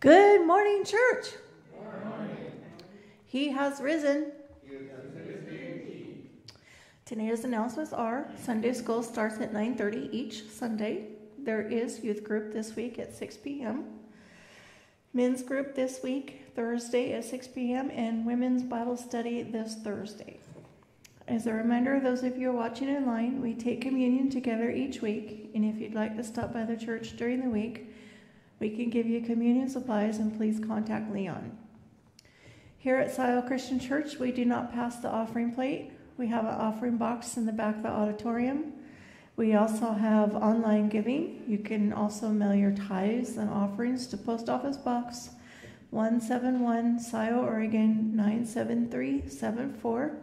Good morning, church. He has risen. Today's announcements are Sunday school starts at 9:30 each Sunday. There is youth group this week at 6 p.m. Men's group this week, Thursday at 6 p.m., and women's Bible study this Thursday. As a reminder, those of you watching online, we take communion together each week, and if you'd like to stop by the church during the week, we can give you communion supplies, and please contact Leon. Here at Scio Christian Church, we do not pass the offering plate. We have an offering box in the back of the auditorium. We also have online giving. You can also mail your tithes and offerings to Post Office Box 171, Scio, Oregon 97374.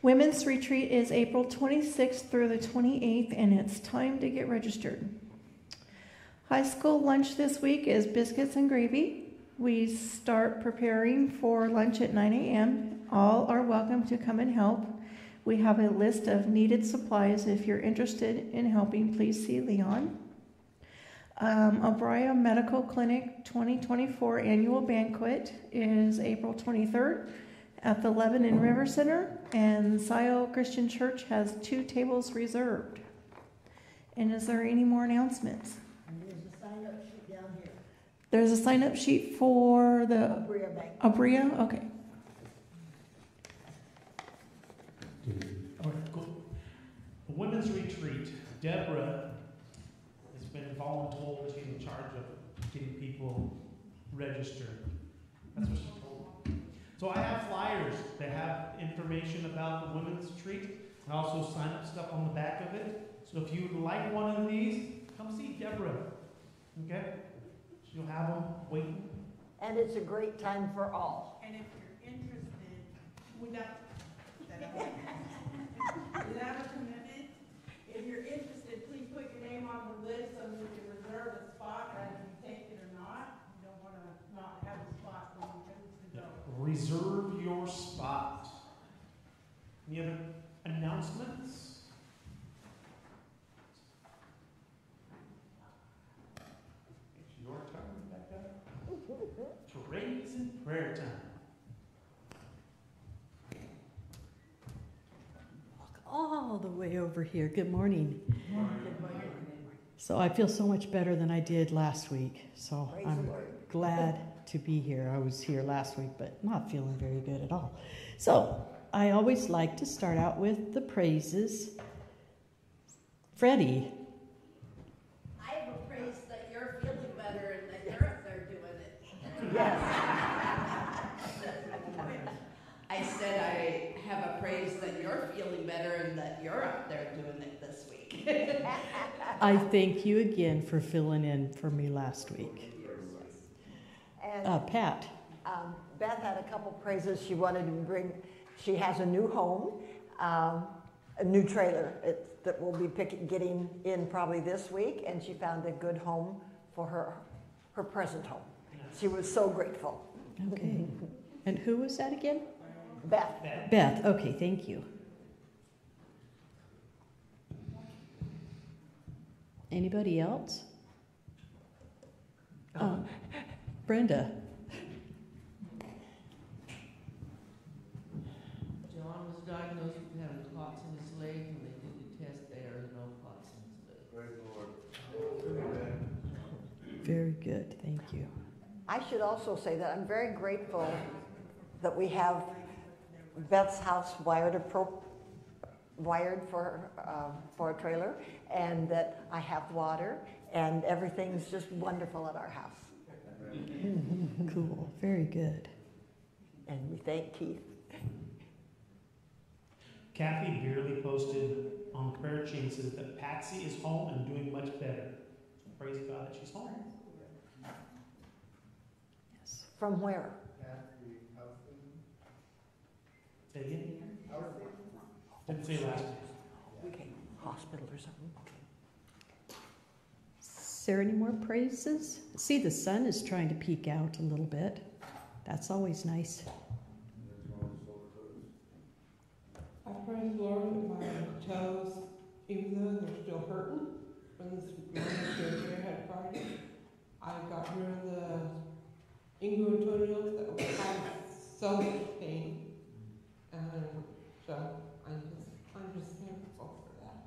Women's retreat is April 26th through the 28th, and it's time to get registered. High school lunch this week is biscuits and gravy. We start preparing for lunch at 9 a.m. All are welcome to come and help. We have a list of needed supplies. If you're interested in helping, please see Leon. Um, Abria Medical Clinic 2024 annual banquet is April 23rd at the Lebanon River Center, and Scio Christian Church has two tables reserved. And is there any more announcements? There's a sign up sheet for the Abria Bank. Abria? Okay. All right, cool. The women's retreat, Deborah has been voluntold, she's in charge of getting people registered. That's what she told me. So I have flyers that have information about the women's retreat. I also sign up stuff on the back of it. So if you would like one of these, come see Deborah. Okay? She'll have them waiting. And it's a great time for all. And if you're interested, without, without a commitment, if you're interested, please put your name on the list so we can reserve a spot, whether you take it or not. You don't wanna not have a spot when you choose to go. Reserve your spot. Any other announcements? It's your turn, Rebecca. Praise and prayer time. All the way over here. Good morning. So I feel so much better than I did last week. So Praise I'm glad to be here. I was here last week, but not feeling very good at all. So I always like to start out with the praises. Freddie, I have a praise that you're feeling better and that you're up there doing it. Yes. I said I have a praise that you're feeling better and that you're up there doing it this week. I thank you again for filling in for me last week. And Uh, Pat, um, Beth had a couple praises she wanted to bring. She has a new home, um, a new trailer it, that will be pick, getting in probably this week, and she found a good home for her, her present home. She was so grateful. okay. And who was that again? Beth, Beth? Beth, okay, thank you. Anybody else? Um, Brenda, John was diagnosed with having clots in his leg, and they did the test, there are no clots in his leg. very good, thank you. I should also say that I'm very grateful that we have Beth's house wired, appro- wired for, uh, for a trailer, and that I have water, and everything's just wonderful at our house. Cool, very good. And we thank Keith. Kathy Beerley posted on prayer chain says that Patsy is home and doing much better. Praise God that she's home. Yes. From where? Say again? Didn't say last name. Okay, hospital or something. Is there any more praises? See, the sun is trying to peek out a little bit. That's always nice. I praise the Lord that my toes, even though they're still hurting from this morning surgery I had Friday, I got rid of the ingrown that had so much pain. And so I'm just, I'm just thankful for that.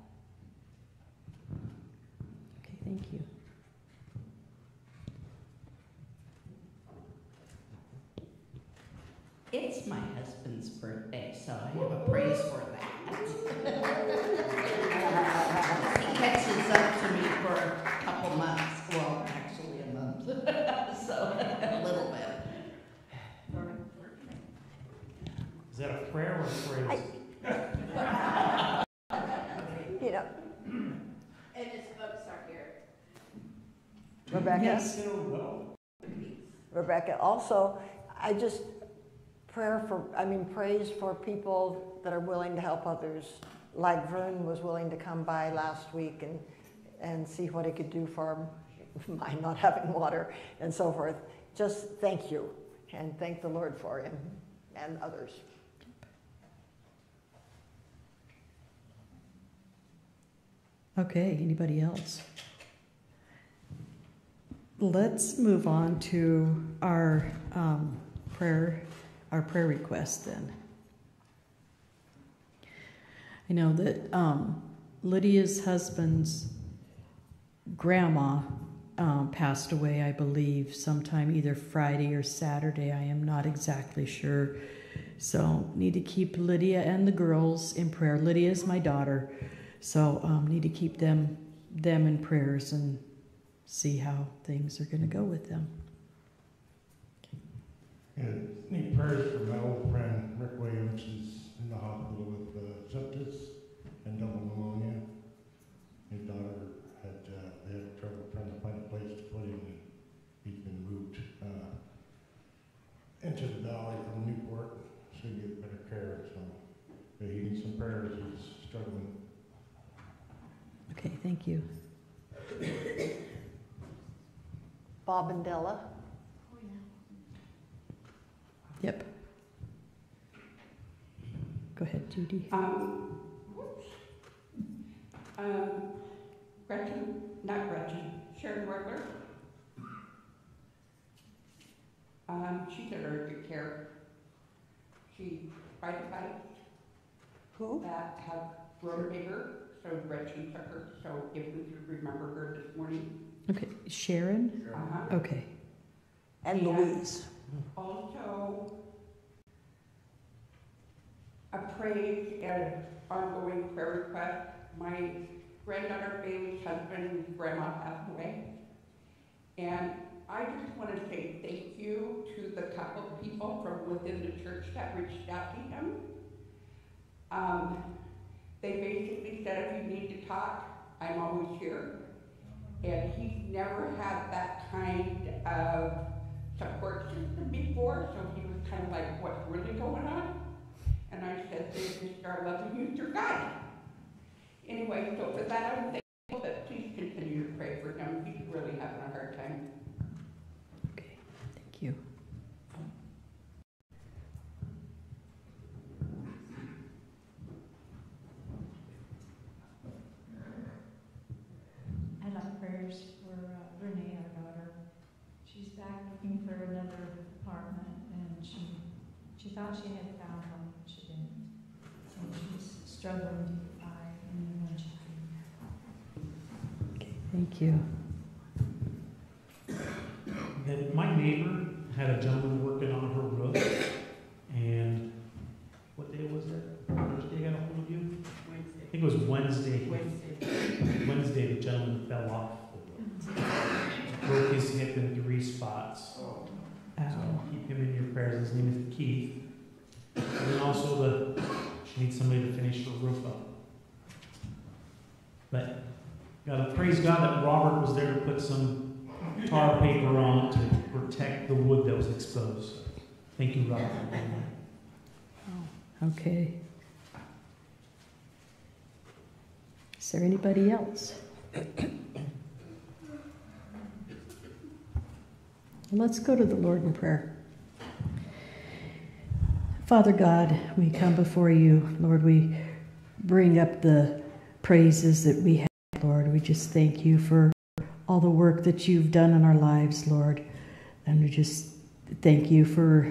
Okay, thank you. It's my husband's birthday, so I have a praise for that. he catches up to me for a couple months, well, actually a month, so a little bit. Is that a prayer or a praise? You know, And his books are here. Rebecca? Yes. Rebecca, also, I just, prayer for, I mean, praise for people that are willing to help others. Like Vern was willing to come by last week and, and see what he could do for my not having water and so forth. Just thank you and thank the Lord for him and others. Okay, anybody else? Let's move on to our um, prayer, our prayer request then. I know that um, Lydia's husband's grandma um, passed away, I believe, sometime either Friday or Saturday. I am not exactly sure. So, need to keep Lydia and the girls in prayer. Lydia is my daughter. So um, need to keep them them in prayers and see how things are going to go with them. And need prayers for my old friend Rick Williams, who's in the hospital with uh, sepsis and double pneumonia. His daughter had, uh, they had trouble trying to find a place to put him, and he's been moved uh, into the valley from Newport, so he get better care, so but he needs some prayers, he's struggling. Okay, thank you. Bob and Della? Yep. Go ahead, Judy. Um. Um, Gretchen, not Gretchen, Sharon Wegler. Um, she's in very good care. She fight Who? that have grown bigger, so Gretchen took her, so if we could remember her this morning. Okay, Sharon? Uh-huh. Okay. And Yeah. Louise. Also, a praise and ongoing prayer request. My granddaughter Bailey's husband and grandma passed away. And I just want to say thank you to the couple of people from within the church that reached out to him. Um, they basically said, if you need to talk, I'm always here. And he's never had that kind of support system before, so he was kind of like, what's really going on? And I said, they just are loving you through God. Anyway, so for that, I'm thankful, but please continue to pray for him. He's really having a hard time. Okay, thank you. I'd like prayers for uh, Renee, our daughter. She's back looking for another apartment, and she, she thought she had found one, but she didn't. And she's struggling to find a new one she can. Okay, thank you. That my neighbor had a gentleman working on her roof, and what day was that? Thursday, I got a hold of you? Wednesday. I think it was Wednesday. Wednesday, the gentleman fell off the roof. Broke his hip in three spots. So Ow. keep him in your prayers. His name is Keith. And then also the, she needs somebody to finish her roof up. But gotta praise God that Robert was there to put some tar paper on to protect the wood that was exposed. Thank you, Robert. Oh, okay. Is there anybody else? Let's go to the Lord in prayer. Father God, we come before you. Lord, we bring up the praises that we have. We just thank you for all the work that you've done in our lives, Lord. And we just thank you for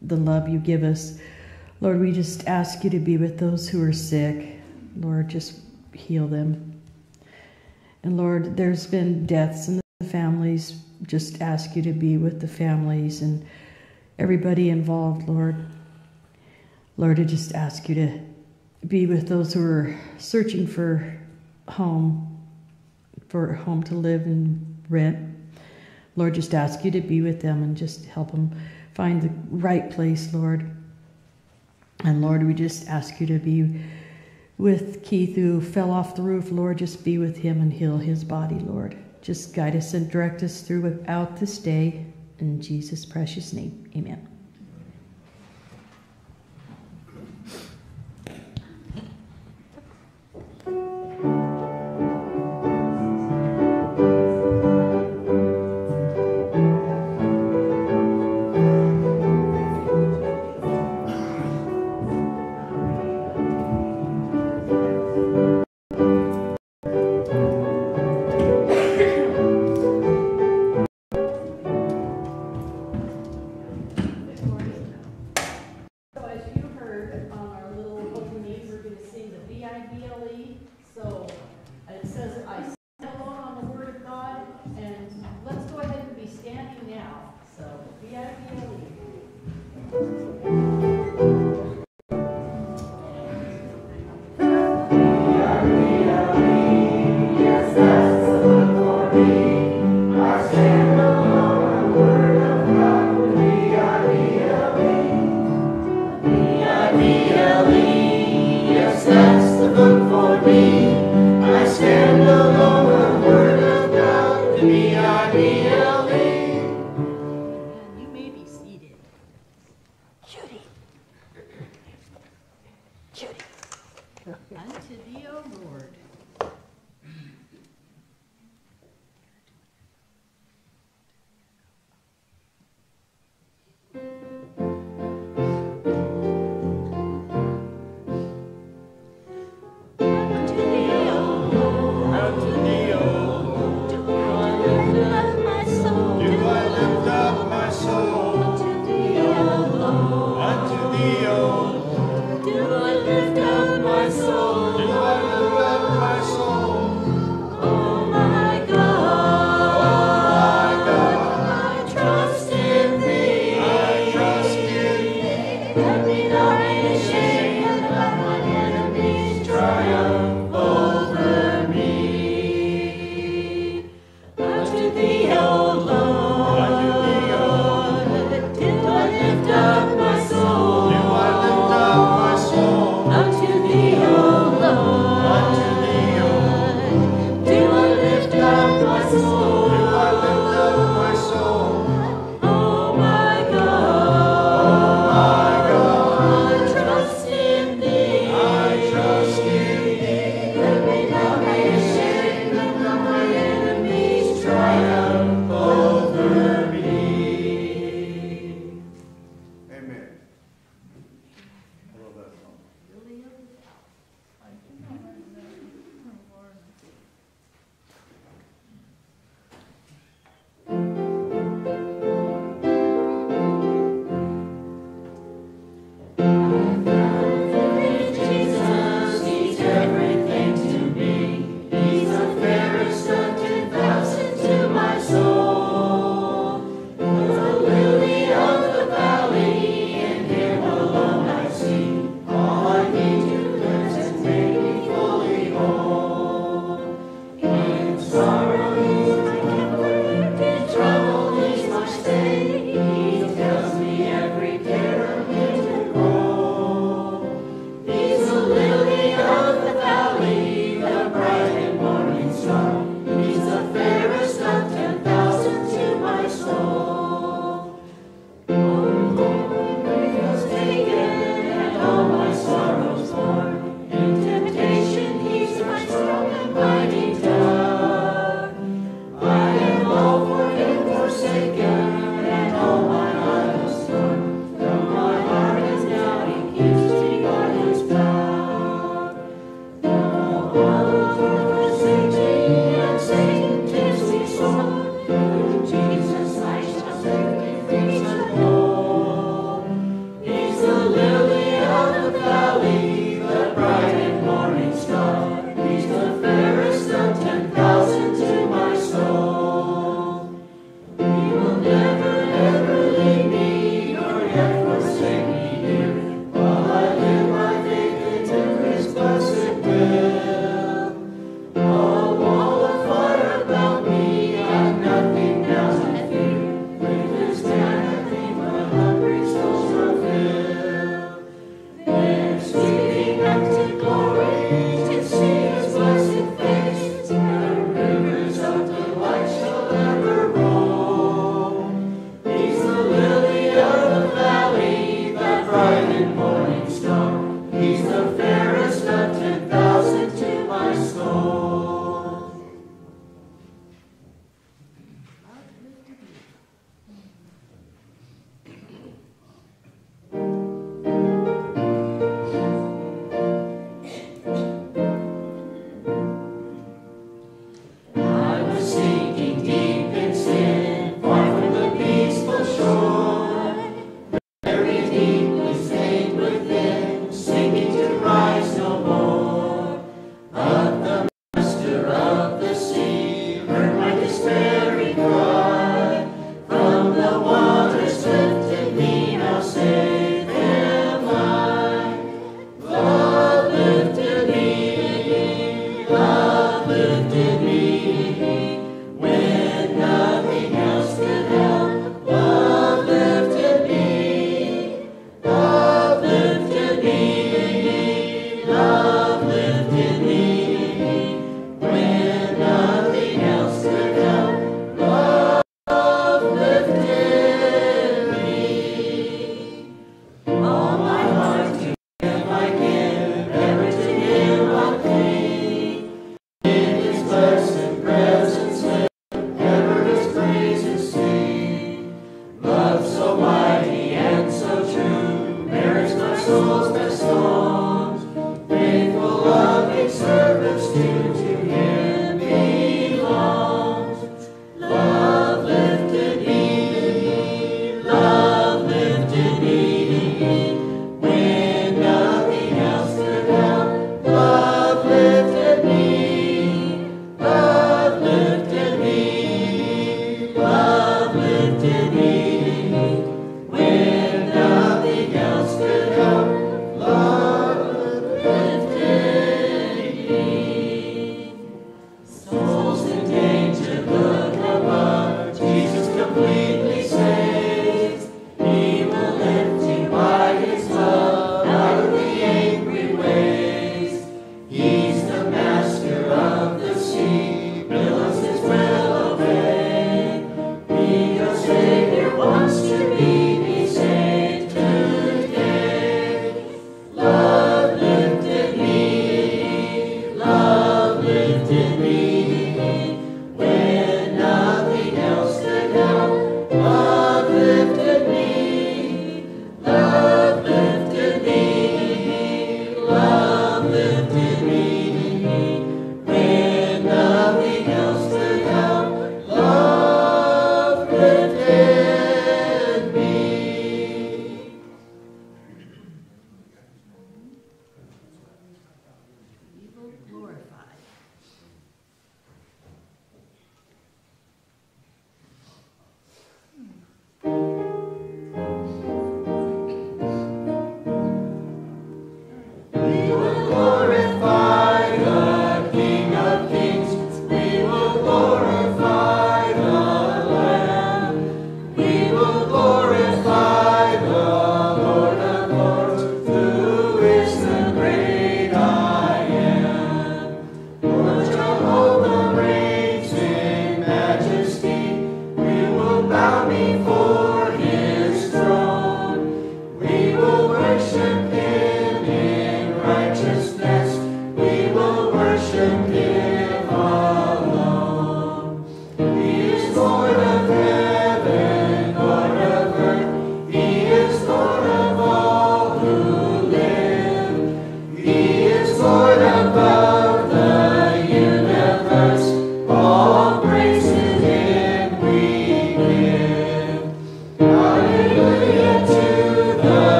the love you give us. Lord, we just ask you to be with those who are sick. Lord, just heal them. And Lord, there's been deaths in the families. Just ask you to be with the families and everybody involved, Lord. Lord, I just ask you to be with those who are searching for home, for a home to live and rent. Lord, just ask you to be with them and just help them find the right place, Lord. And Lord, we just ask you to be with Keith who fell off the roof. Lord, just be with him and heal his body, Lord. Just guide us and direct us throughout this day. In Jesus' precious name, amen.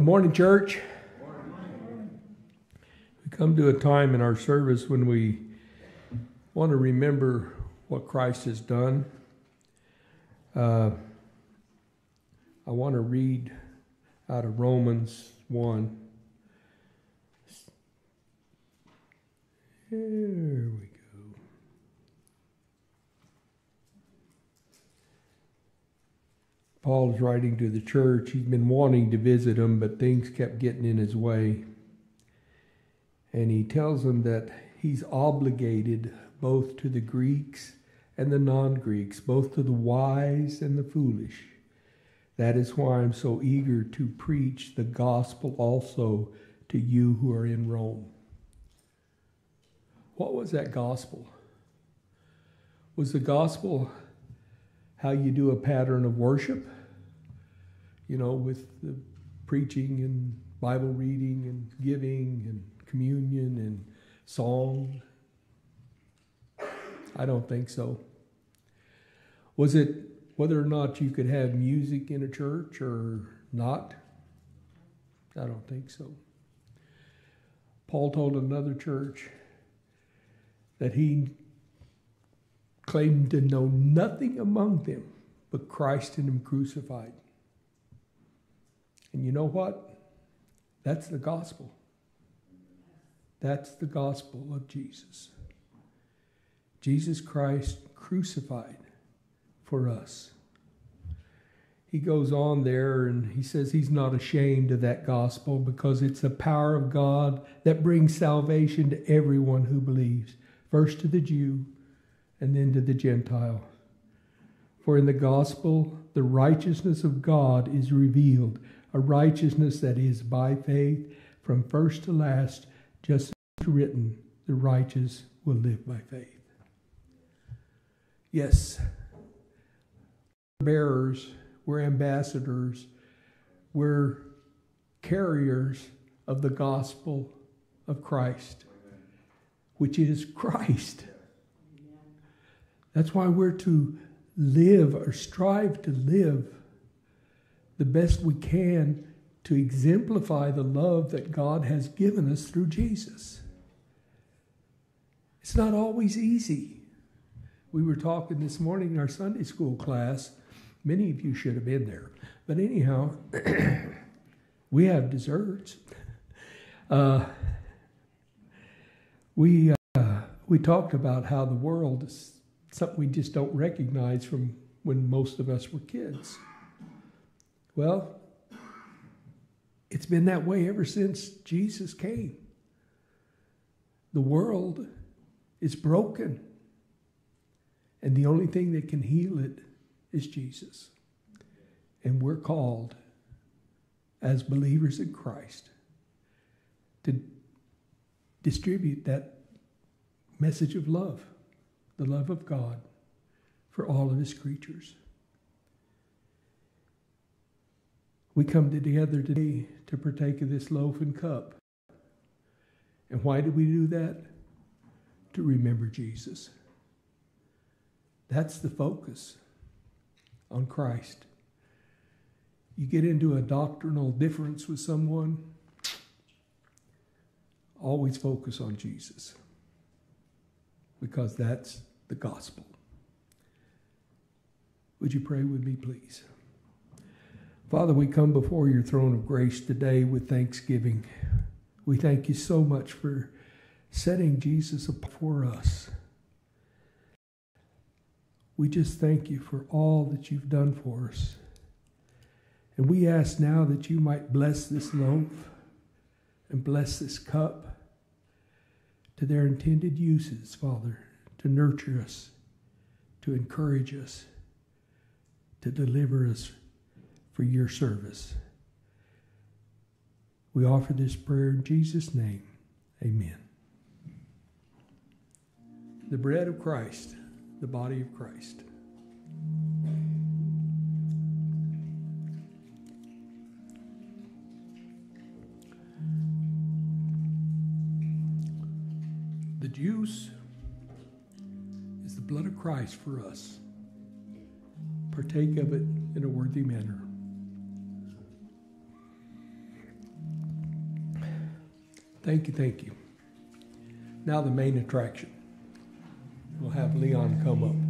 Good morning, church. We come to a time in our service when we want to remember what Christ has done. Uh, I want to read out of Romans 1. There we Paul's writing to the church. He's been wanting to visit them, but things kept getting in his way. And he tells them that he's obligated both to the Greeks and the non Greeks, both to the wise and the foolish. That is why I'm so eager to preach the gospel also to you who are in Rome. What was that gospel? Was the gospel how you do a pattern of worship? You know, with the preaching and Bible reading and giving and communion and song? I don't think so. Was it whether or not you could have music in a church or not? I don't think so. Paul told another church that he claimed to know nothing among them but Christ and Him crucified. And you know what? That's the gospel. That's the gospel of Jesus. Jesus Christ crucified for us. he goes on there and he says he's not ashamed of that gospel because it's the power of God that brings salvation to everyone who believes, first to the Jew and then to the Gentile. For in the gospel, the righteousness of God is revealed, a righteousness that is by faith from first to last, just as written, the righteous will live by faith. Yes, bearers, we're ambassadors, we're carriers of the gospel of Christ, which is Christ. That's why we're to live or strive to live the best we can to exemplify the love that God has given us through Jesus. It's not always easy. We were talking this morning in our Sunday school class. Many of you should have been there. But anyhow, we have desserts. Uh, we, uh, we talked about how the world is something we just don't recognize from when most of us were kids. Well, it's been that way ever since Jesus came. The world is broken, and the only thing that can heal it is Jesus. And we're called as believers in Christ to distribute that message of love, the love of God for all of his creatures. We come together today to partake of this loaf and cup. And why do we do that? To remember Jesus. That's the focus on Christ. You get into a doctrinal difference with someone, always focus on Jesus because that's the gospel. Would you pray with me, please? Father, we come before your throne of grace today with thanksgiving. We thank you so much for setting Jesus up for us. We just thank you for all that you've done for us. And we ask now that you might bless this loaf and bless this cup to their intended uses, Father, to nurture us, to encourage us, to deliver us for your service. We offer this prayer in Jesus' name. Amen. The bread of Christ, the body of Christ. The juice blood of Christ for us. Partake of it in a worthy manner. Thank you, thank you. Now, the main attraction. We'll have Leon come up.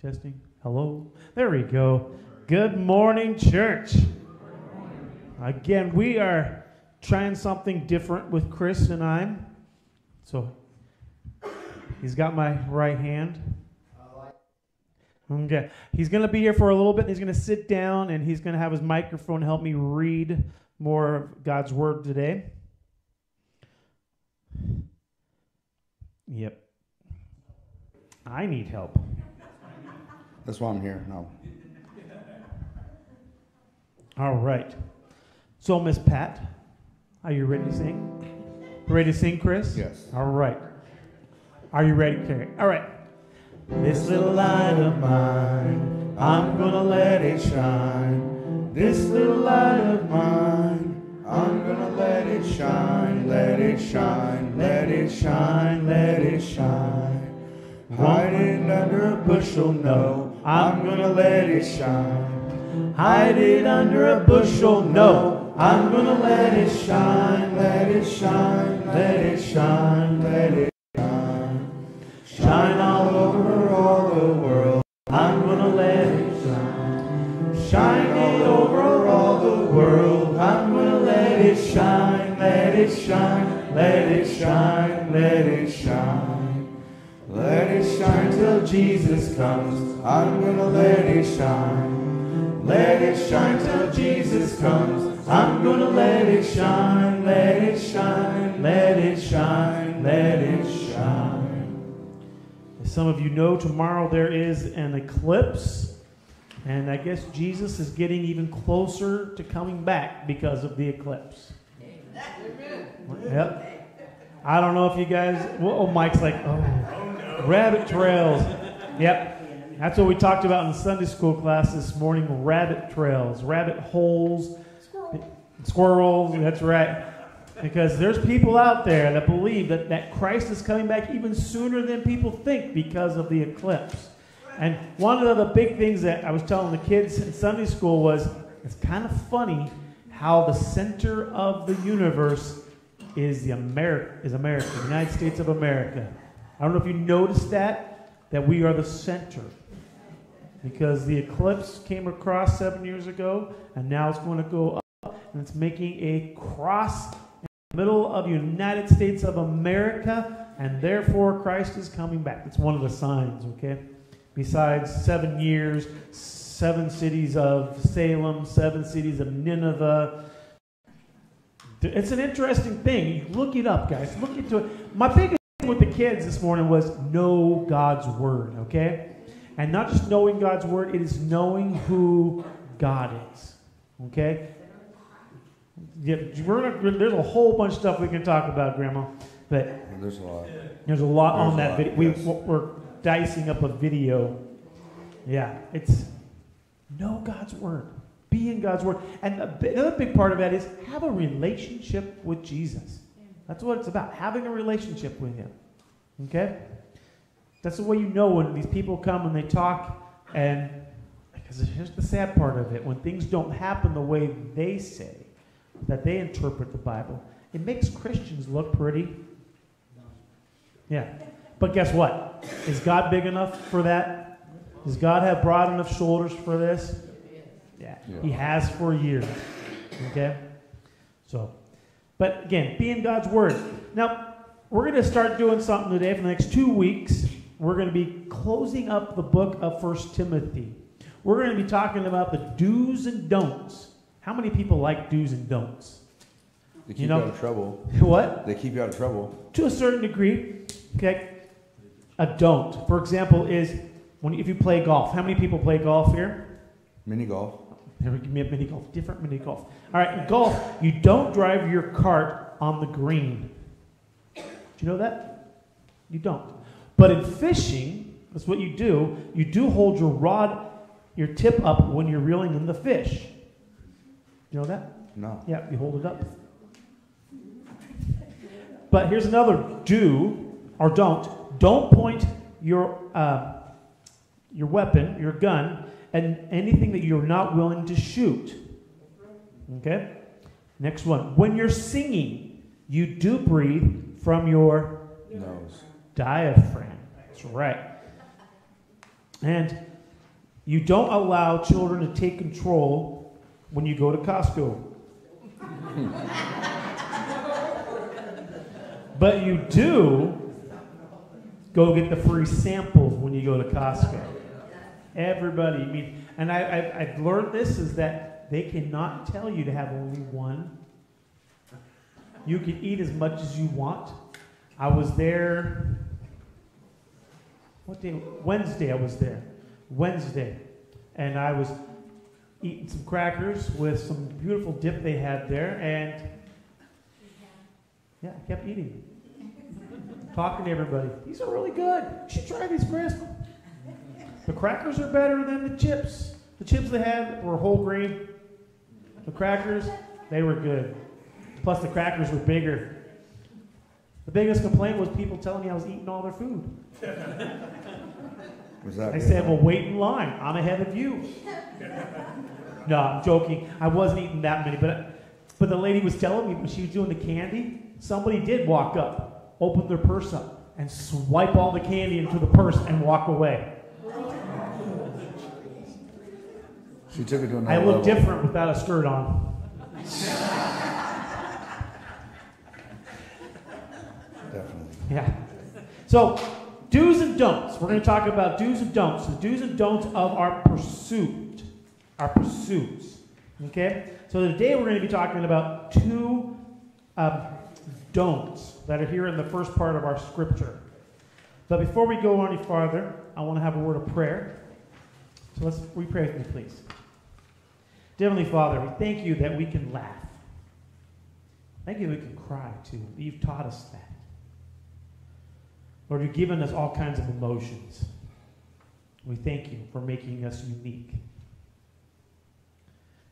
Testing. Hello. There we go. Good morning, church. Again, we are trying something different with Chris and I. So he's got my right hand. Okay. He's going to be here for a little bit. He's going to sit down and he's going to have his microphone help me read more of God's word today. Yep. I need help. That's why I'm here. No. All right. So, Miss Pat, are you ready to sing? Ready to sing, Chris? Yes. All right. Are you ready, Carrie? All right. This little light of mine, I'm gonna let it shine. This little light of mine, I'm gonna let it shine, let it shine, let it shine, let it shine. Hide it under a bushel, no, I'm gonna let it shine. Hide it under a bushel, no, I'm gonna let it shine, let it shine, let it shine, let it shine. Shine all over all the world, I'm gonna let it shine. Shine all over all the world, I'm gonna let it shine, let it shine, let it shine, let it shine. Let it shine till Jesus comes, I'm gonna let it shine. Let it shine till Jesus comes, I'm gonna let it shine, let it shine, let it shine, let it shine. As some of you know, tomorrow there is an eclipse. And I guess Jesus is getting even closer to coming back because of the eclipse. Yep. I don't know if you guys. Well, oh, Mike's like, oh, rabbit trails. Yep. That's what we talked about in Sunday school class this morning rabbit trails, rabbit holes, squirrels. That's right. Because there's people out there that believe that, that Christ is coming back even sooner than people think because of the eclipse. And one of the big things that I was telling the kids in Sunday school was it's kind of funny how the center of the universe is the America is America, the United States of America. I don't know if you noticed that, that we are the center. Because the eclipse came across seven years ago, and now it's going to go up, and it's making a cross in the middle of the United States of America, and therefore Christ is coming back. It's one of the signs, okay? Besides seven years, seven cities of Salem, seven cities of Nineveh. It's an interesting thing. Look it up, guys. Look into it. My biggest thing with the kids this morning was know God's word, okay? And not just knowing God's word, it is knowing who God is, okay? Yeah, we're not, there's a whole bunch of stuff we can talk about, Grandma, but There's a lot. there's a lot There's on that lot, video. We, yes. we're dicing up a video. Yeah, it's know God's word, be in God's word, and another big part of that is have a relationship with Jesus. That's what it's about, having a relationship with Him. Okay, that's the way you know when these people come and they talk, and because here's the sad part of it: when things don't happen the way they say, that they interpret the Bible, it makes Christians look pretty. Yeah. But guess what? Is God big enough for that? Does God have broad enough shoulders for this? Yeah. Yeah. He has for years. Okay? So, but again, be in God's Word. Now, we're going to start doing something today for the next two weeks. We're going to be closing up the book of First Timothy. We're going to be talking about the do's and don'ts. How many people like do's and don'ts? They keep You you, out of trouble. What? They keep you out of trouble. to a certain degree. Okay, a don't, for example, is when if you play golf. How many people play golf here? Mini golf. Here, give me a mini golf, different mini golf. All right, in golf, you don't drive your cart on the green. Do you know that? You don't. But in fishing, that's what you do. You do hold your rod, your tip up when you're reeling in the fish. You know that? No. Yeah, you hold it up. But here's another do or don't. Don't point your uh, your weapon, your gun, at anything that you're not willing to shoot. Okay. Next one. When you're singing, you do breathe from your Nose. diaphragm. That's right. And you don't allow children to take control when you go to Costco. but you do go get the free samples when you go to Costco. Everybody, I mean, and I, I, I've learned this is that they cannot tell you to have only one. You can eat as much as you want. I was there. What day? Wednesday. I was there. Wednesday, and I was eating some crackers with some beautiful dip they had there, and yeah, I kept eating. talking to everybody. These are really good. You should try these, Chris. The crackers are better than the chips. The chips they had were whole grain. The crackers, they were good. Plus, the crackers were bigger. The biggest complaint was people telling me I was eating all their food. That? I said, well, wait in line. I'm ahead of you. No, I'm joking. I wasn't eating that many, but but the lady was telling me when she was doing the candy, somebody did walk up, open their purse up, and swipe all the candy into the purse and walk away. She took it to another I look level. different without a skirt on. Definitely. Yeah. So, do's and don'ts. We're going to talk about do's and don'ts. The do's and don'ts of our pursuit. Our pursuits. Okay? So, today we're going to be talking about two um, don'ts that are here in the first part of our scripture. But before we go any farther, I want to have a word of prayer. So, let's we pray with me, please. Heavenly Father, we thank you that we can laugh. Thank you that we can cry too. You've taught us that. Lord, you've given us all kinds of emotions. We thank you for making us unique.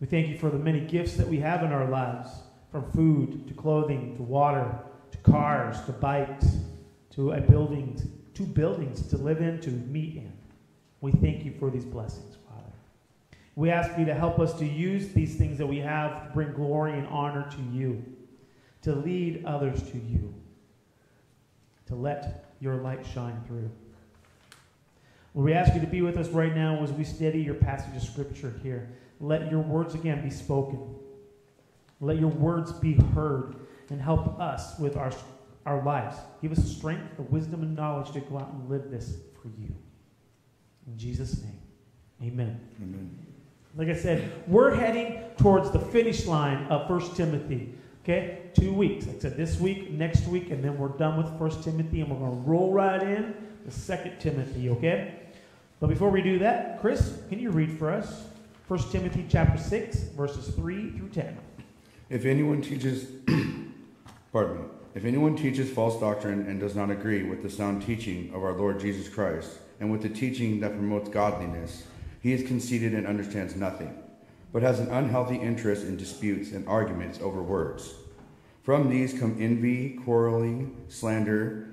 We thank you for the many gifts that we have in our lives from food to clothing to water to cars to bikes to a building, to buildings to live in, to meet in. We thank you for these blessings, Father. We ask you to help us to use these things that we have to bring glory and honor to you, to lead others to you, to let your light shine through. Lord, we ask you to be with us right now as we study your passage of Scripture here. Let your words again be spoken. Let your words be heard and help us with our, our lives. Give us the strength, the wisdom, and knowledge to go out and live this for you. In Jesus' name, amen. Amen. Like I said, we're heading towards the finish line of 1 Timothy. Okay? Two weeks. Like I said, this week, next week, and then we're done with First Timothy, and we're going to roll right in the Second Timothy, okay? But before we do that, Chris, can you read for us First Timothy chapter 6, verses 3 through 10? If anyone teaches, pardon me, if anyone teaches false doctrine and does not agree with the sound teaching of our Lord Jesus Christ and with the teaching that promotes godliness, he is conceited and understands nothing, but has an unhealthy interest in disputes and arguments over words. From these come envy, quarreling, slander,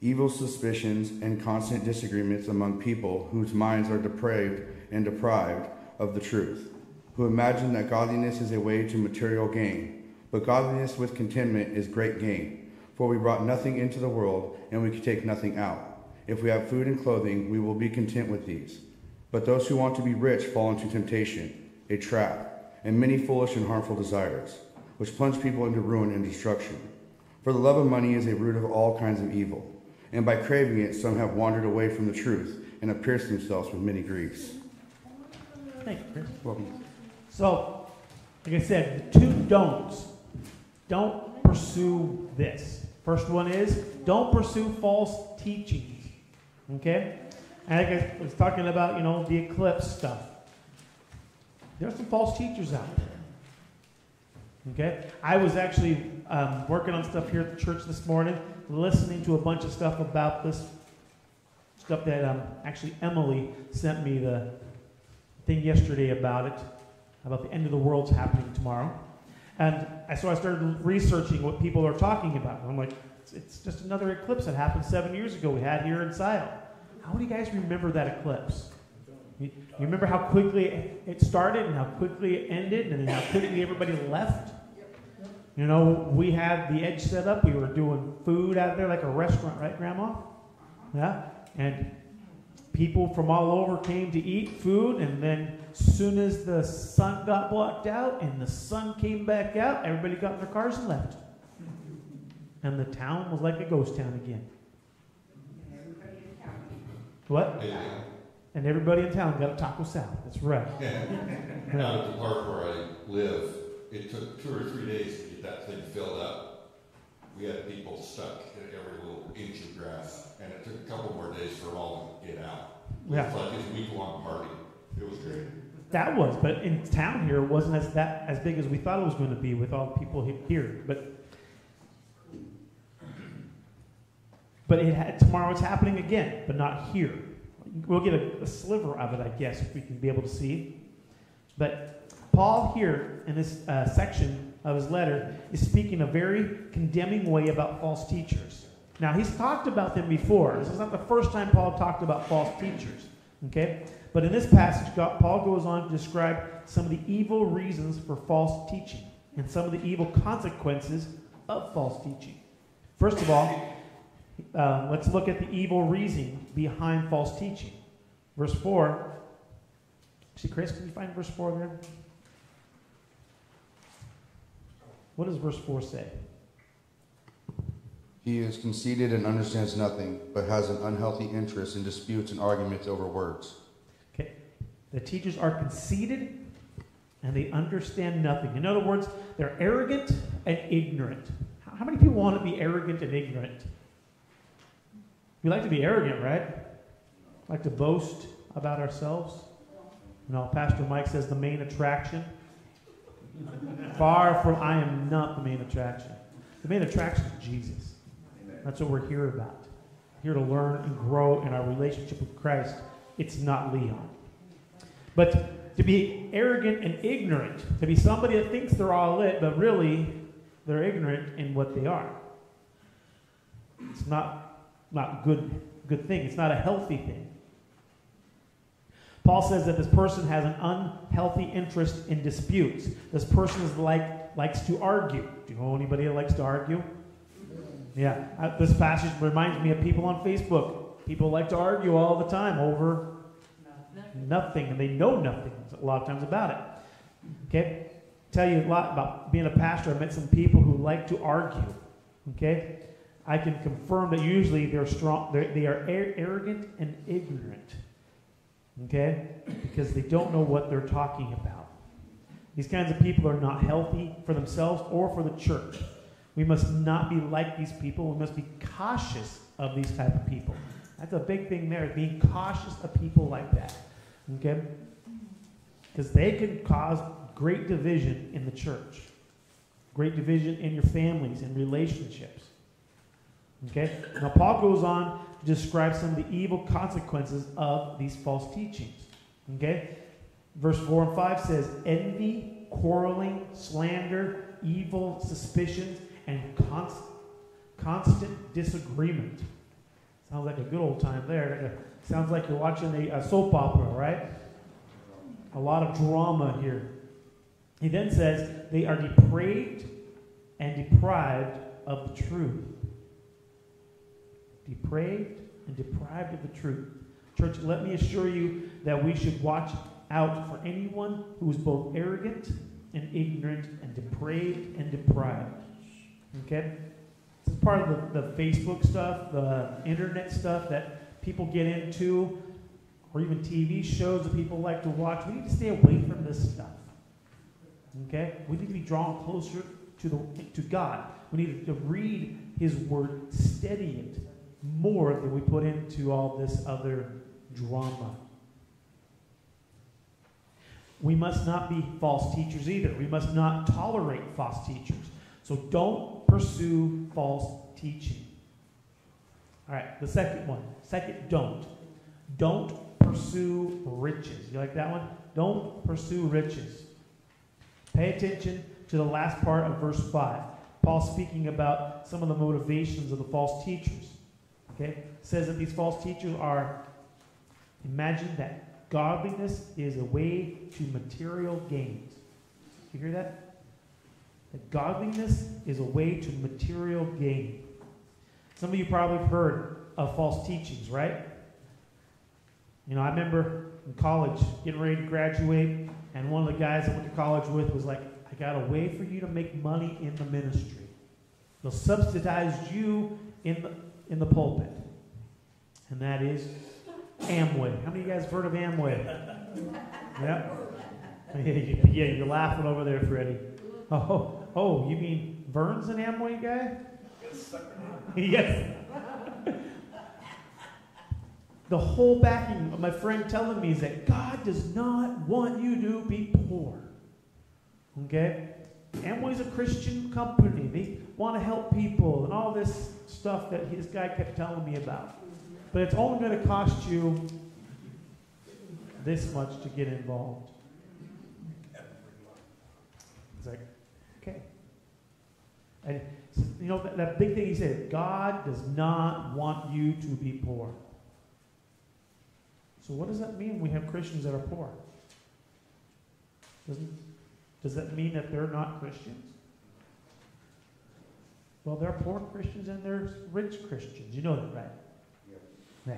evil suspicions, and constant disagreements among people whose minds are depraved and deprived of the truth, who imagine that godliness is a way to material gain. But godliness with contentment is great gain. For we brought nothing into the world, and we can take nothing out. If we have food and clothing, we will be content with these. But those who want to be rich fall into temptation, a trap, and many foolish and harmful desires, which plunge people into ruin and destruction. For the love of money is a root of all kinds of evil, and by craving it, some have wandered away from the truth and have pierced themselves with many griefs. Thank you. Welcome. So, like I said, the two don'ts. Don't pursue this. First one is don't pursue false teachings. Okay? And I was talking about, you know, the eclipse stuff. There's some false teachers out there. Okay? I was actually um, working on stuff here at the church this morning, listening to a bunch of stuff about this stuff that um, actually Emily sent me the thing yesterday about it, about the end of the world's happening tomorrow. And I, so I started researching what people are talking about. And I'm like, it's, it's just another eclipse that happened seven years ago we had here in Scioto. How many guys remember that eclipse? You, you remember how quickly it started and how quickly it ended and then how quickly everybody left? You know, we had the edge set up. We were doing food out there like a restaurant, right, Grandma? Yeah? And people from all over came to eat food, and then soon as the sun got blocked out and the sun came back out, everybody got in their cars and left. And the town was like a ghost town again. What? And everybody in town got a taco salad. That's right. Out at the park where I live, it took two or three days to get that thing filled up. We had people stuck in every little inch of grass, and it took a couple more days for them all to get out. It was like this week-long party. It was great. That was, but in town here, it wasn't as that as big as we thought it was going to be with all the people he- here. But But it had, tomorrow it's happening again, but not here. We'll get a, a sliver of it, I guess, if we can be able to see. But Paul here in this uh, section of his letter is speaking a very condemning way about false teachers. Now, he's talked about them before. This is not the first time Paul talked about false teachers. Okay? But in this passage, God, Paul goes on to describe some of the evil reasons for false teaching and some of the evil consequences of false teaching. First of all, uh, let's look at the evil reasoning behind false teaching. Verse 4. See, Chris, can you find verse 4 there? What does verse 4 say? He is conceited and understands nothing, but has an unhealthy interest in disputes and arguments over words. Okay. The teachers are conceited and they understand nothing. In other words, they're arrogant and ignorant. How many people want to be arrogant and ignorant? We like to be arrogant, right? Like to boast about ourselves. You know, Pastor Mike says the main attraction. Far from, I am not the main attraction. The main attraction is Jesus. That's what we're here about. Here to learn and grow in our relationship with Christ. It's not Leon. But to be arrogant and ignorant, to be somebody that thinks they're all lit, but really they're ignorant in what they are. It's not not good good thing. It's not a healthy thing. Paul says that this person has an unhealthy interest in disputes. This person is like likes to argue. Do you know anybody that likes to argue? Yeah, uh, this passage reminds me of people on Facebook. People like to argue all the time over nothing, and they know nothing a lot of times about it. Okay, tell you a lot about being a pastor. I met some people who like to argue. Okay, I can confirm that usually they're strong. They're, they are ar- arrogant and ignorant. Okay, because they don't know what they're talking about. These kinds of people are not healthy for themselves or for the church. We must not be like these people. We must be cautious of these type of people. That's a big thing there, being cautious of people like that. Okay? Because they can cause great division in the church, great division in your families and relationships. Okay? Now, Paul goes on to describe some of the evil consequences of these false teachings. Okay? Verse 4 and 5 says, envy, quarreling, slander, evil suspicions, and const- constant disagreement. Sounds like a good old time there. Sounds like you're watching a, a soap opera, right? A lot of drama here. He then says, they are depraved and deprived of the truth. Depraved and deprived of the truth. Church, let me assure you that we should watch out for anyone who is both arrogant and ignorant and depraved and deprived. Okay? This is part of the, the Facebook stuff, the internet stuff that people get into, or even TV shows that people like to watch. We need to stay away from this stuff. Okay? We need to be drawn closer to, the, to God. We need to read His Word, study it more than we put into all this other drama. We must not be false teachers either. We must not tolerate false teachers. So don't pursue false teaching. All right, the second one. Second, don't. Don't pursue riches. You like that one? Don't pursue riches. Pay attention to the last part of verse 5. Paul speaking about some of the motivations of the false teachers. Okay? says that these false teachers are imagine that godliness is a way to material gains. You hear that? That godliness is a way to material gain. Some of you probably have heard of false teachings, right? You know, I remember in college getting ready to graduate, and one of the guys I went to college with was like, I got a way for you to make money in the ministry. They'll subsidize you in the, in the pulpit. And that is Amway. How many of you guys have heard of Amway? Yep. Yeah, you're laughing over there, Freddie. Oh, oh, you mean Vern's an Amway guy? yes. the whole backing of my friend telling me is that God does not want you to be poor. Okay? Amway's a Christian company. They want to help people and all this stuff that this guy kept telling me about. But it's only going to cost you this much to get involved. It's like, okay. And you know that, that big thing he said, God does not want you to be poor. So what does that mean? We have Christians that are poor. Doesn't, does that mean that they're not Christians? Well, there are poor Christians and there's rich Christians. You know that, right? Yeah.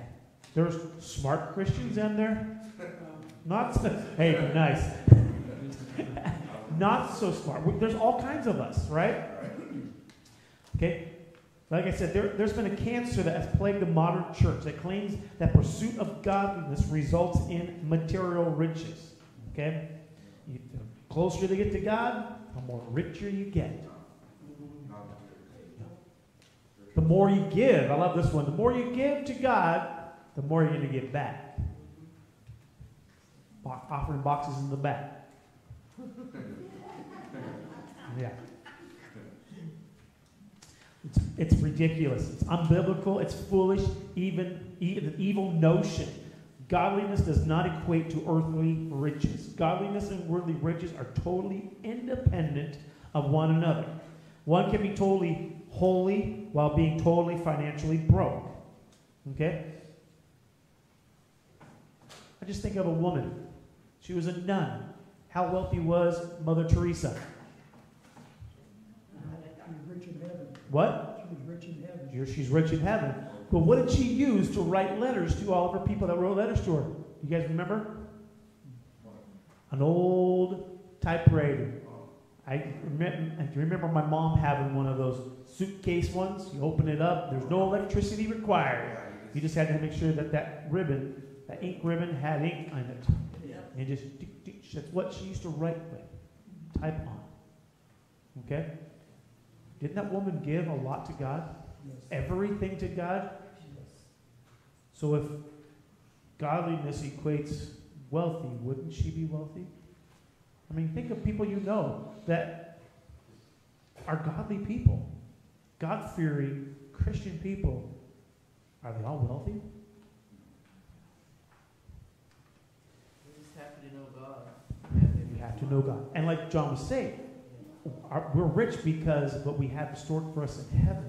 There's smart Christians and there not so, hey, nice. not so smart. There's all kinds of us, right? Okay? Like I said, there, there's been a cancer that has plagued the modern church that claims that pursuit of godliness results in material riches. Okay? The closer you get to God, the more richer you get. The more you give, I love this one. The more you give to God, the more you're going to get back. Bo- offering boxes in the back. Yeah. It's, it's ridiculous. It's unbiblical. It's foolish. Even, even an evil notion. Godliness does not equate to earthly riches. Godliness and worldly riches are totally independent of one another. One can be totally holy while being totally financially broke. Okay? I just think of a woman. She was a nun. How wealthy was Mother Teresa? What? She was rich in heaven. She's rich in heaven. But what did she use to write letters to all of her people that wrote letters to her? You guys remember? An old typewriter. I remember, I remember my mom having one of those suitcase ones. You open it up, there's no electricity required. You just had to make sure that that ribbon, that ink ribbon, had ink on it. And just, that's what she used to write with, type on. Okay? Didn't that woman give a lot to God? Everything to God? So if godliness equates wealthy, wouldn't she be wealthy? I mean, think of people you know that are godly people, God fearing Christian people. Are they all wealthy? We just happen to know God. You have to know God. And like John was saying, our, we're rich because of what we have stored for us in heaven.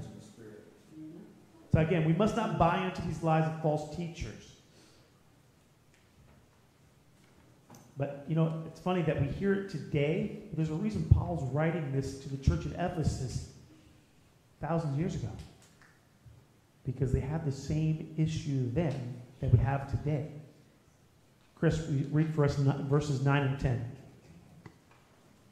So again, we must not buy into these lies of false teachers. But you know, it's funny that we hear it today. There's a reason Paul's writing this to the church at Ephesus thousands of years ago. Because they had the same issue then that we have today. Chris, read for us verses 9 and 10.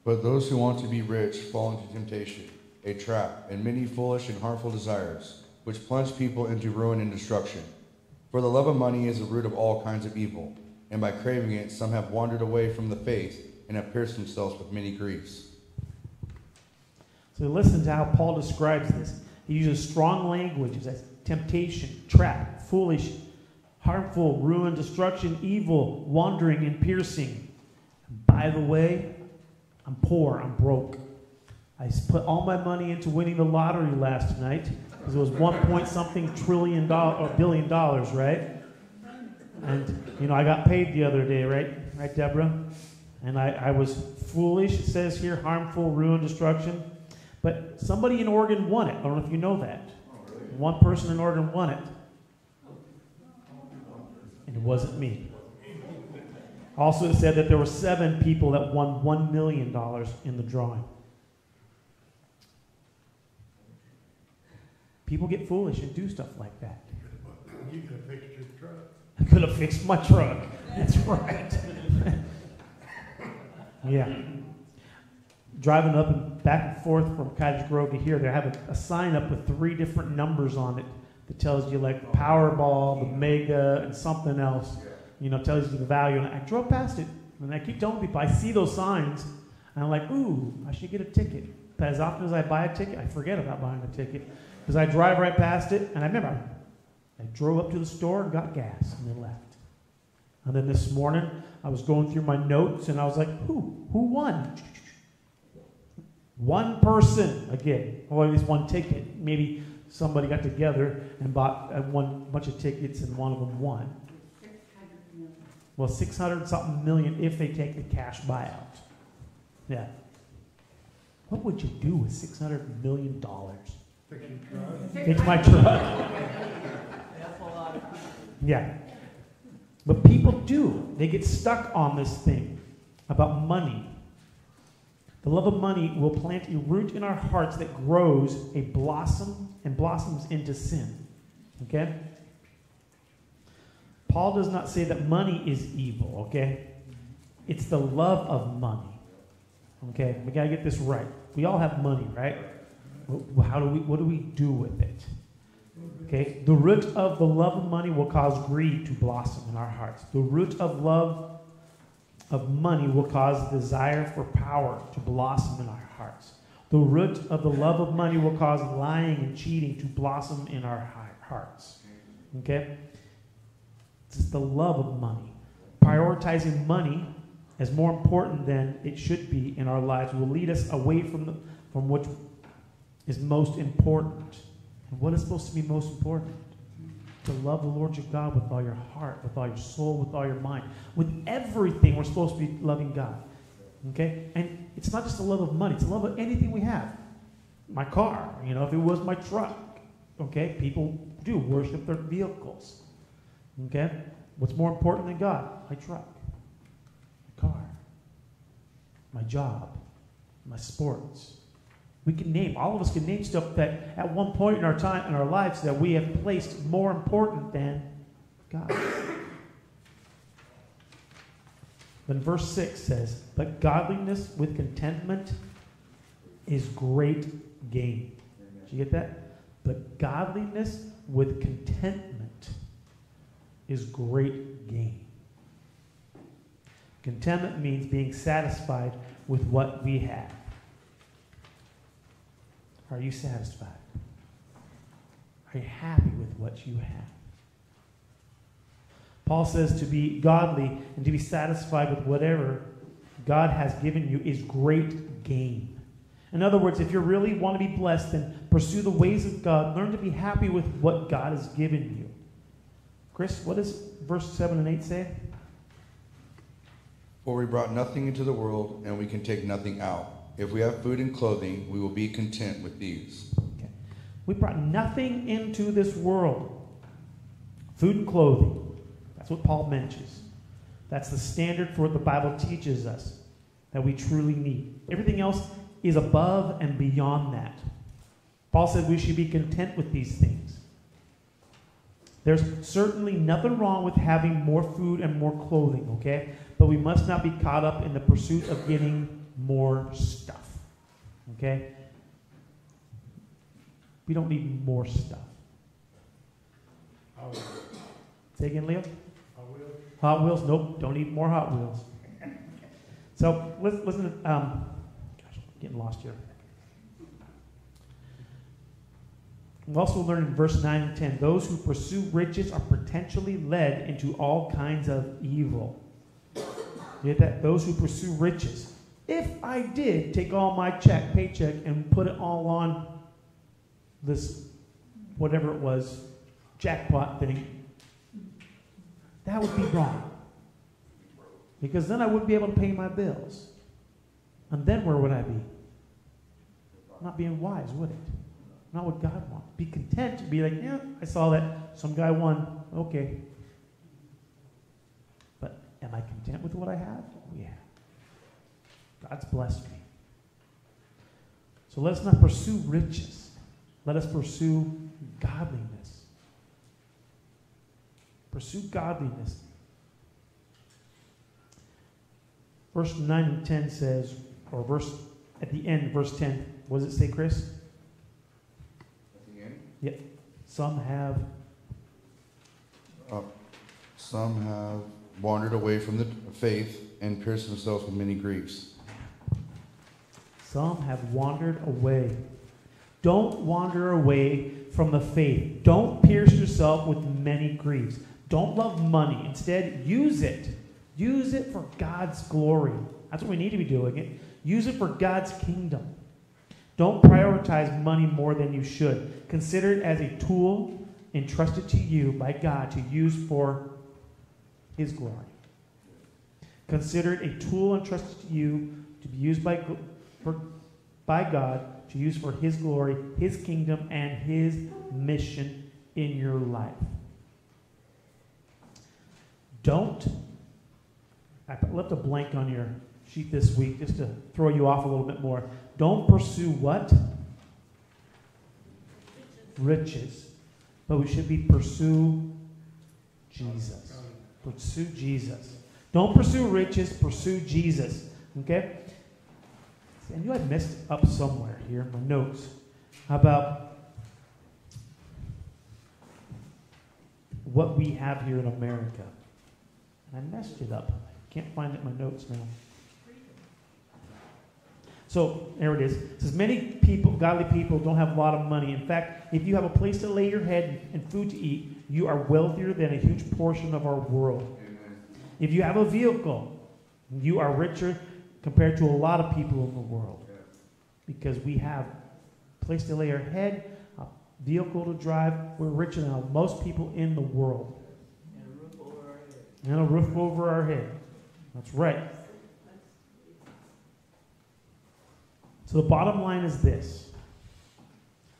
But those who want to be rich fall into temptation, a trap, and many foolish and harmful desires, which plunge people into ruin and destruction. For the love of money is the root of all kinds of evil, and by craving it, some have wandered away from the faith and have pierced themselves with many griefs. So listen to how Paul describes this. He uses strong language as temptation, trap, foolish, harmful, ruin, destruction, evil, wandering, and piercing. By the way, I'm poor, I'm broke. I put all my money into winning the lottery last night because it was one point something trillion dollars or billion dollars, right? And you know, I got paid the other day, right? Right, Deborah? And I, I was foolish, it says here, harmful, ruin, destruction. But somebody in Oregon won it. I don't know if you know that. One person in Oregon won it. And it wasn't me. Also, it said that there were seven people that won $1 million in the drawing. People get foolish and do stuff like that. You have fixed your truck. I could have fixed my truck. That's right. yeah. Driving up and back and forth from Cottage Grove to here, they have a, a sign up with three different numbers on it that tells you like Powerball, the Mega, and something else. You know, tells you the value. And I drove past it, and I keep telling people I see those signs, and I'm like, ooh, I should get a ticket. But as often as I buy a ticket, I forget about buying a ticket because I drive right past it, and I remember I drove up to the store and got gas, and then left. And then this morning, I was going through my notes, and I was like, who? Who won? One person again, or at least one ticket. Maybe somebody got together and bought uh, one bunch of tickets and one of them won. Well, 600 something million if they take the cash buyout. Yeah. What would you do with 600 million dollars? Fix your truck. Fix my truck. Yeah. But people do. They get stuck on this thing about money. The love of money will plant a root in our hearts that grows a blossom and blossoms into sin. Okay? Paul does not say that money is evil, okay? It's the love of money. Okay? We got to get this right. We all have money, right? How do we what do we do with it? Okay? The root of the love of money will cause greed to blossom in our hearts. The root of love of money will cause desire for power to blossom in our hearts. The root of the love of money will cause lying and cheating to blossom in our hearts. Okay? It's the love of money. Prioritizing money as more important than it should be in our lives will lead us away from, the, from what is most important. And what is supposed to be most important? To love the Lord your God with all your heart, with all your soul, with all your mind. With everything, we're supposed to be loving God. Okay? And it's not just the love of money, it's the love of anything we have. My car, you know, if it was my truck. Okay? People do worship their vehicles. Okay? What's more important than God? My truck, my car, my job, my sports. We can name, all of us can name stuff that at one point in our time, in our lives, that we have placed more important than God. Then verse 6 says, But godliness with contentment is great gain. Did you get that? But godliness with contentment is great gain. Contentment means being satisfied with what we have. Are you satisfied? Are you happy with what you have? Paul says to be godly and to be satisfied with whatever God has given you is great gain. In other words, if you really want to be blessed, then pursue the ways of God. Learn to be happy with what God has given you. Chris, what does verse 7 and 8 say? For we brought nothing into the world, and we can take nothing out. If we have food and clothing, we will be content with these. Okay. We brought nothing into this world. Food and clothing. That's what Paul mentions. That's the standard for what the Bible teaches us that we truly need. Everything else is above and beyond that. Paul said we should be content with these things. There's certainly nothing wrong with having more food and more clothing, okay? But we must not be caught up in the pursuit of getting more stuff, okay? We don't need more stuff. Say again, Leo? Hot Wheels? Nope, don't need more Hot Wheels. So listen, listen to, um, gosh, I'm getting lost here. We also learn in verse 9 and 10 those who pursue riches are potentially led into all kinds of evil. You get that? Those who pursue riches. If I did take all my check, paycheck, and put it all on this, whatever it was, jackpot thing, that would be wrong. Because then I wouldn't be able to pay my bills. And then where would I be? Not being wise, would it? Not what God wants. Be content to be like, yeah, I saw that some guy won. Okay. But am I content with what I have? Yeah. God's blessed me. So let us not pursue riches. Let us pursue godliness. Pursue godliness. Verse 9 and 10 says, or verse at the end, verse 10, what does it say, Chris? At the end? Yep. Some have Uh, some have wandered away from the faith and pierced themselves with many griefs. Some have wandered away. Don't wander away from the faith. Don't pierce yourself with many griefs. Don't love money. Instead, use it. Use it for God's glory. That's what we need to be doing it. Use it for God's kingdom. Don't prioritize money more than you should. Consider it as a tool entrusted to you by God to use for His glory. Consider it a tool entrusted to you to be used by, for, by God to use for His glory, His kingdom, and His mission in your life. Don't, I left a blank on your sheet this week just to throw you off a little bit more. Don't pursue what? Riches. But we should be pursue Jesus. Pursue Jesus. Don't pursue riches, pursue Jesus. Okay? I knew I messed up somewhere here in my notes How about what we have here in America. And I messed it up. I can't find it in my notes now. So there it is. It says many people, godly people, don't have a lot of money. In fact, if you have a place to lay your head and food to eat, you are wealthier than a huge portion of our world. If you have a vehicle, you are richer compared to a lot of people in the world. Because we have a place to lay our head, a vehicle to drive. We're richer than most people in the world. And a roof over our head. That's right. So the bottom line is this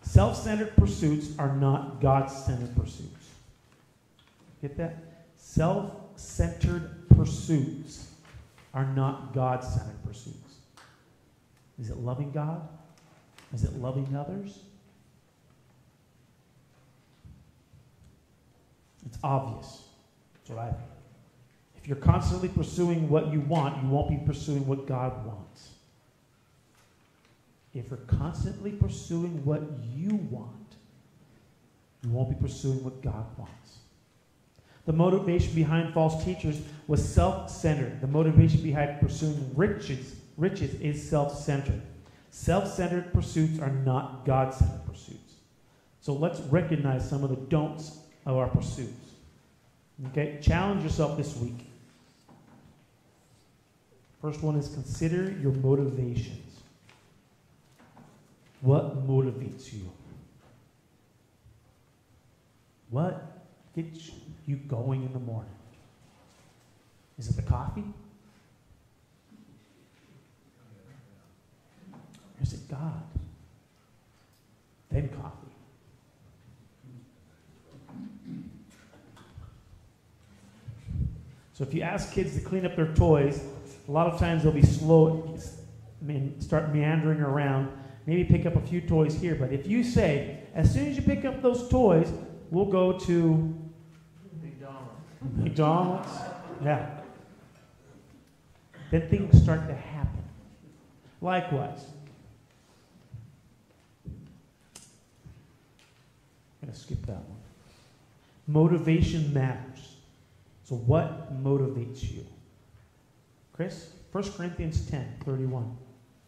self centered pursuits are not God centered pursuits. Get that? Self centered pursuits are not God centered pursuits. Is it loving God? Is it loving others? It's obvious. That's what I think. If you're constantly pursuing what you want, you won't be pursuing what God wants. If you're constantly pursuing what you want, you won't be pursuing what God wants. The motivation behind false teachers was self-centered. The motivation behind pursuing riches, riches is self-centered. Self-centered pursuits are not God-centered pursuits. So let's recognize some of the don'ts of our pursuits. Okay? Challenge yourself this week. First one is consider your motivations. What motivates you? What gets you going in the morning? Is it the coffee? Or is it God? Then coffee. So if you ask kids to clean up their toys, a lot of times they'll be slow, mean, start meandering around, maybe pick up a few toys here. But if you say, as soon as you pick up those toys, we'll go to McDonald's. Yeah, then things start to happen. Likewise, I'm going to skip that one. Motivation matters. So, what motivates you? Chris, 1 Corinthians 10 31.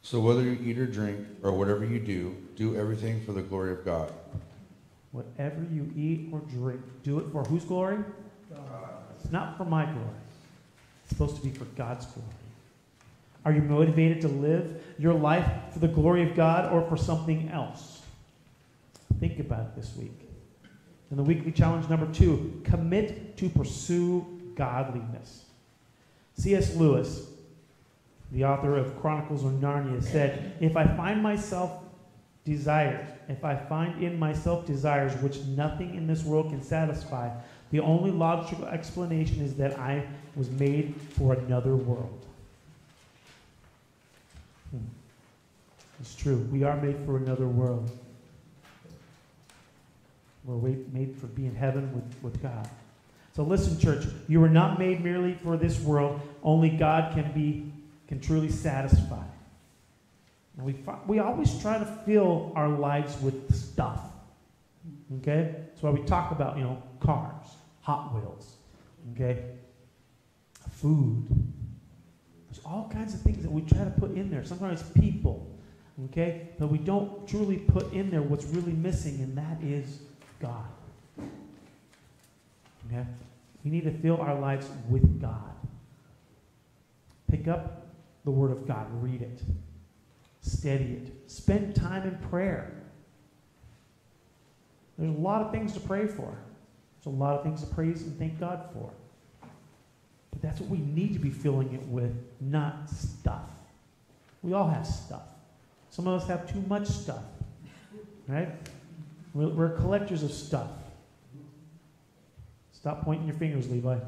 So whether you eat or drink, or whatever you do, do everything for the glory of God. Whatever you eat or drink, do it for whose glory? It's not for my glory. It's supposed to be for God's glory. Are you motivated to live your life for the glory of God or for something else? Think about it this week. And the weekly challenge number two commit to pursue godliness. C.S. Lewis, the author of Chronicles of Narnia, said, If I find myself desires, if I find in myself desires which nothing in this world can satisfy, the only logical explanation is that I was made for another world. Hmm. It's true. We are made for another world. We're made for being in heaven with, with God. So listen, church, you were not made merely for this world. Only God can be can truly satisfy. And we, we always try to fill our lives with stuff. Okay? That's why we talk about, you know, cars, Hot Wheels, okay? Food. There's all kinds of things that we try to put in there. Sometimes people, okay? But we don't truly put in there what's really missing, and that is God. Okay? We need to fill our lives with God. Pick up the Word of God, read it. Steady it. Spend time in prayer. There's a lot of things to pray for. There's a lot of things to praise and thank God for. But that's what we need to be filling it with, not stuff. We all have stuff. Some of us have too much stuff, right? We're, collectors of stuff. Stop pointing your fingers, Levi.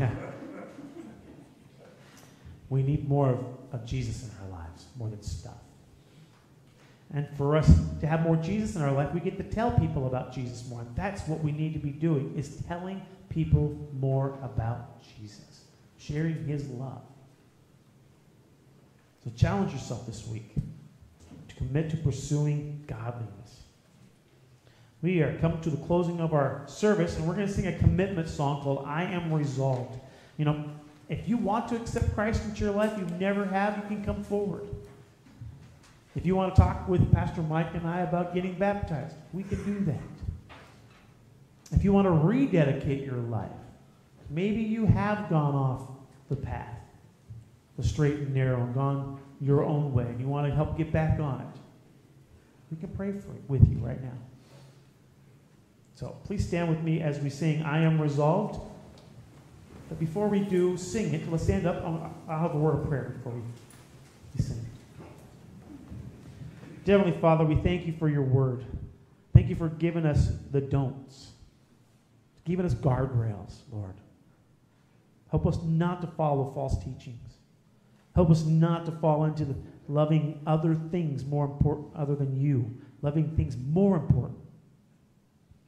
Yeah. We need more of, of Jesus in our lives, more than stuff. And for us to have more Jesus in our life, we get to tell people about Jesus more. And that's what we need to be doing, is telling people more about Jesus, sharing his love. So challenge yourself this week to commit to pursuing godliness. We are coming to the closing of our service, and we're going to sing a commitment song called I Am Resolved. You know, if you want to accept Christ into your life, you never have, you can come forward. If you want to talk with Pastor Mike and I about getting baptized, we can do that. If you want to rededicate your life, maybe you have gone off the path, the straight and narrow, and gone your own way, and you want to help get back on it. We can pray for it with you right now. So please stand with me as we sing I Am Resolved. But before we do sing it, let's stand up. I'll have a word of prayer before we sing. Dear Heavenly Father, we thank you for your word. Thank you for giving us the don'ts, giving us guardrails, Lord. Help us not to follow false teachings. Help us not to fall into the loving other things more important other than you, loving things more important.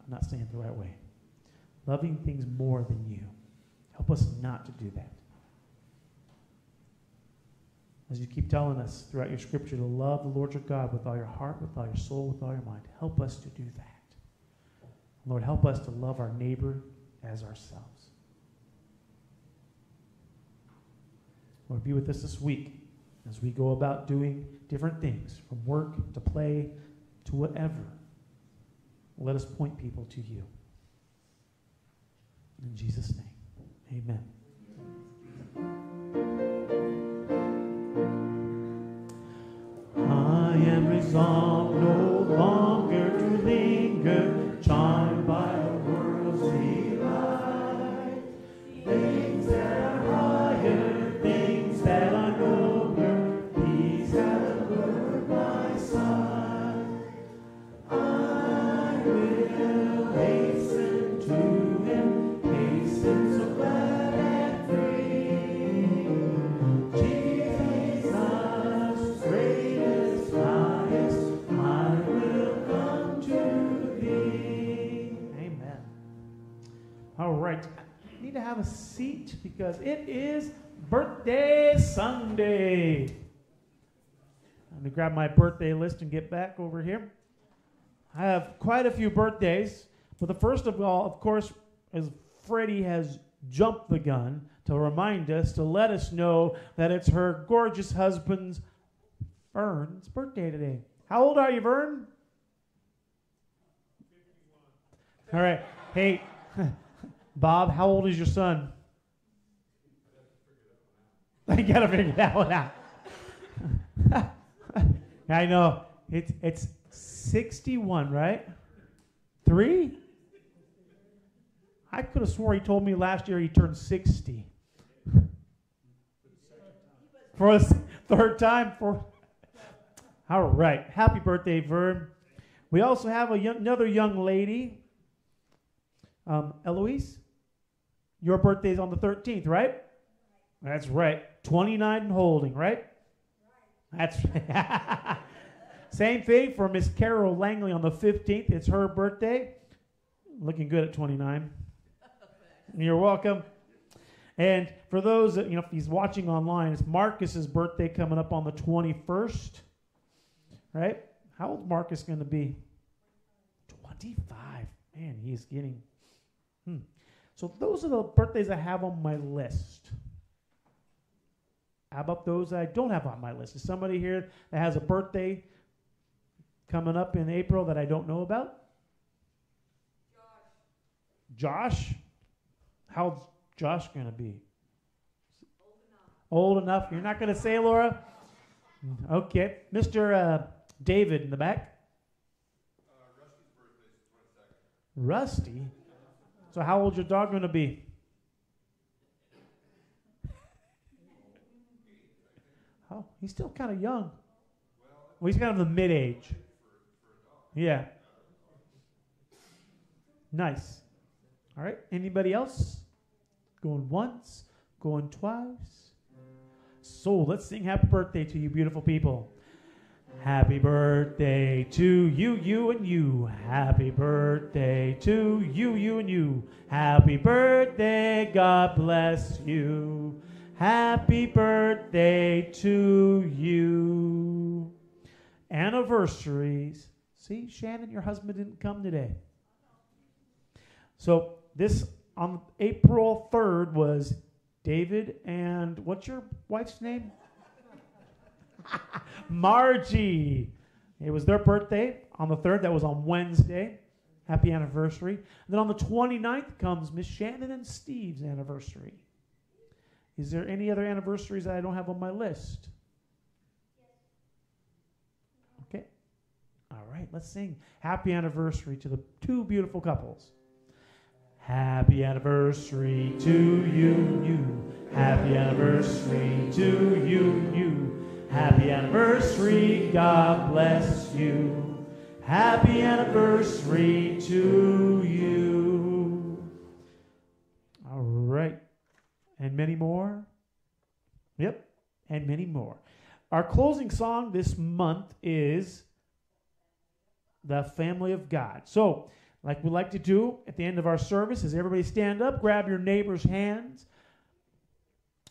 I'm not saying it the right way. Loving things more than you. Help us not to do that. As you keep telling us throughout your scripture to love the Lord your God with all your heart, with all your soul, with all your mind, help us to do that. Lord, help us to love our neighbor as ourselves. Lord, be with us this week as we go about doing different things, from work to play to whatever. Let us point people to you. In Jesus' name, amen. I am resolved no have a seat because it is birthday Sunday. Let me grab my birthday list and get back over here. I have quite a few birthdays, but the first of all, of course, is Freddie has jumped the gun to remind us, to let us know that it's her gorgeous husband's, Vern's, birthday today. How old are you, Vern? 51. All right. Hey, Bob, how old is your son? I gotta figure that one out. I know. It's it's 61, right? Three? I could have swore he told me last year he turned 60. For the third time for All right. Happy birthday, Vern. We also have a young, another young lady, um, Eloise. Your birthday's on the 13th, right? That's right. 29 and holding, right? That's right. same thing for Miss Carol Langley on the 15th. It's her birthday. Looking good at 29. You're welcome. And for those that, you know, if he's watching online, it's Marcus's birthday coming up on the 21st. Right? How old Marcus going to be? 25. Man, he's getting. Hmm. So those are the birthdays I have on my list. How about those I don't have on my list? Is somebody here that has a birthday coming up in April that I don't know about? Josh. Josh? How's Josh going to be? Old enough. Old enough. You're not going to say, Laura? Okay, Mr. Uh, David in the back. Rusty's birthday. Rusty. So how old's your dog going to be? Oh, he's still kind of young. Well, he's kind of the mid age. Yeah. Nice. All right. Anybody else? Going once, going twice. So let's sing happy birthday to you, beautiful people. Happy birthday to you, you and you. Happy birthday to you, you and you. Happy birthday, God bless you. Happy birthday to you. Anniversaries. See, Shannon, your husband didn't come today. So this on April 3rd was David and what's your wife's name? Margie. It was their birthday on the 3rd. That was on Wednesday. Happy anniversary. And then on the 29th comes Miss Shannon and Steve's anniversary. Is there any other anniversaries that I don't have on my list? Okay. All right, let's sing happy anniversary to the two beautiful couples. Happy anniversary to you, you. Happy anniversary to you, you. Happy anniversary, God bless you. Happy anniversary to you. All right. And many more? Yep. And many more. Our closing song this month is The Family of God. So, like we like to do at the end of our service, is everybody stand up, grab your neighbor's hands,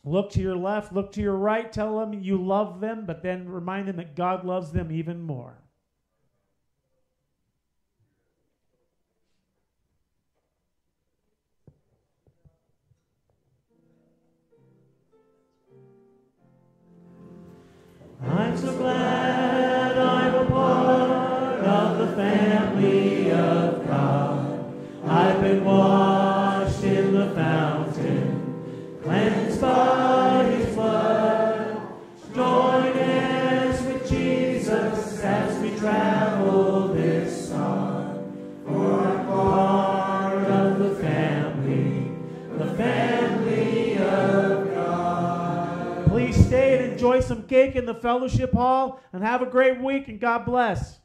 look to your left, look to your right, tell them you love them, but then remind them that God loves them even more. I'm so glad cake in the fellowship hall and have a great week and God bless.